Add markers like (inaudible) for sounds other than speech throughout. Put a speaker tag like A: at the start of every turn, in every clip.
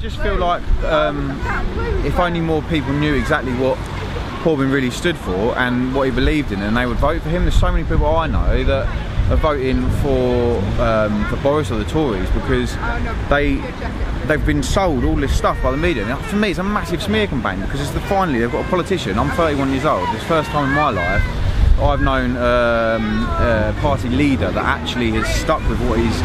A: just feel like um, if only more people knew exactly what Corbyn really stood for and what he believed in, and they would vote for him. There's so many people I know that are voting for um, for Boris or the Tories because they they've been sold all this stuff by the media. For me, it's a massive smear campaign because it's the finally they've got a politician. I'm 31 years old. It's the first time in my life I've known um, a party leader that actually has stuck with what he's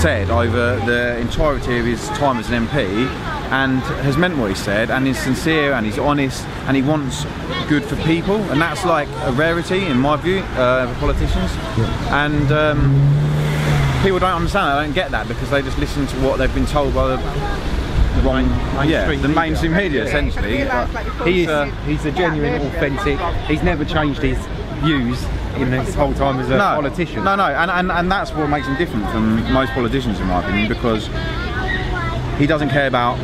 A: said over the entirety of his time as an MP and has meant what he said and is sincere and he's honest and he wants good for people and that's like a rarity in my view uh, for politicians and um, people don't understand that, they don't get that because they just listen to what they've been told by the, the wrong, yeah,
B: mainstream
A: the
B: media.
A: mainstream media essentially.
B: He is,
A: Uh,
B: he's a genuine, authentic. He's never changed his views in his whole time as a politician.
A: No, no, and, and, and that's what makes him different from most politicians, in my opinion, because he doesn't care about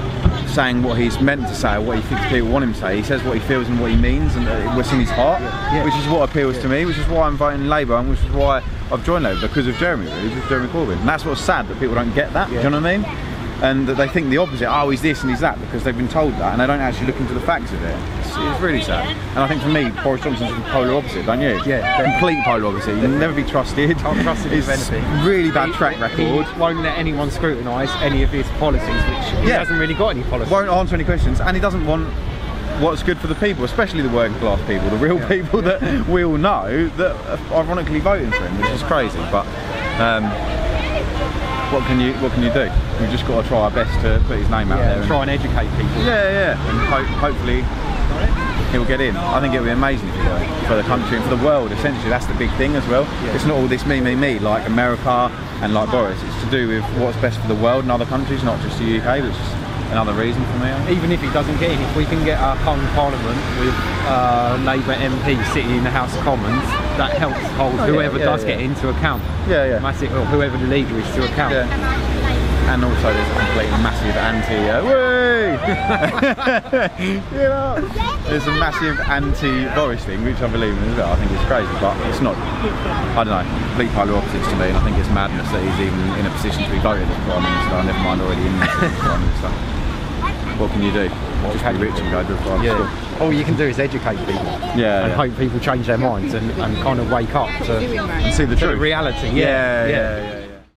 A: saying what he's meant to say or what he thinks people want him to say. He says what he feels and what he means, and uh, what's in his heart,
B: Yeah.
A: which is what appeals to me, which is why I'm voting Labour, and which is why I've joined Labour because of Jeremy, really, because of Jeremy Corbyn. And that's what's sad that people don't get that. Do you know what I mean? And that they think the opposite. Oh, he's this and he's that because they've been told that, and they don't actually look into the facts of it. It's, it's really sad. And I think for me, Boris Johnson's the polar opposite, don't you?
B: Yeah,
A: complete polar opposite. You'll never be trusted.
B: Can't trust him with anything.
A: Really bad
B: He-
A: track record.
B: He won't let anyone scrutinise any of his policies, which he
A: Yeah.
B: hasn't really got any policies.
A: won't answer any questions, and he doesn't want what's good for the people, especially the working class people, the real people that (laughs) we all know that are ironically voting for him, which is crazy. But um, what can you what can you do? We've just got to try our best to put his name out
B: yeah,
A: there. and-
B: try and educate people.
A: yeah, yeah, and ho- hopefully he'll get in. I think it'll be amazing if he will, for the country and for the world. Essentially, that's the big thing as well. It's not all this me, me, me like America and like Boris. It's to do with what's best for the world and other countries, not just the UK, which is another reason for me.
B: Even if he doesn't get in, if we can get a hung parliament with uh, Labour MP sitting in the House of Commons, that helps hold
A: Oh,
B: whoever
A: yeah,
B: does
A: yeah.
B: get into account.
A: Yeah, yeah.
B: Massive, or whoever the leader is to account.
A: Yeah. And also there's a complete massive anti uh, whey! (laughs) you know, there's a massive anti Boris thing which I believe in as well. I think it's crazy, but it's not I don't know, complete polar opposites to me and I think it's madness that he's even in a position to be voted as Prime Minister, never mind already in the Prime Minister. What can you do? Just
B: can
A: be rich and go to a private
B: Yeah.
A: school.
B: All you can do is educate people.
A: Yeah,
B: And
A: yeah.
B: hope people change their minds and, and kind of wake up to,
A: And see the
B: to
A: truth.
B: reality.
A: yeah,
B: Yeah,
A: yeah, yeah.